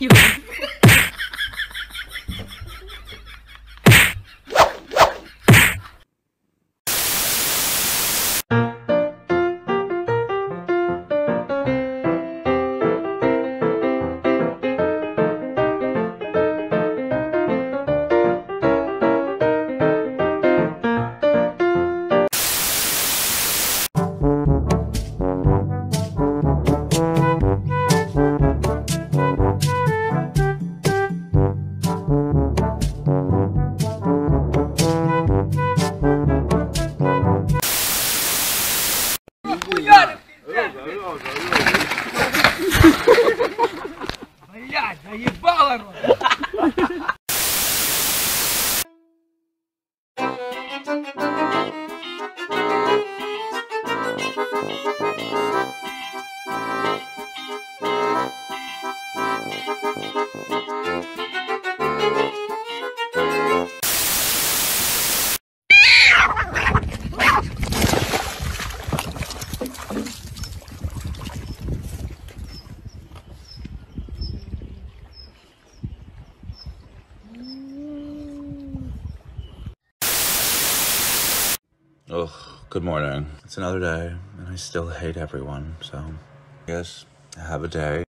You Блядь, заебало рот. Ugh, good morning. It's another day, and I still hate everyone, so. Yes, I have a day.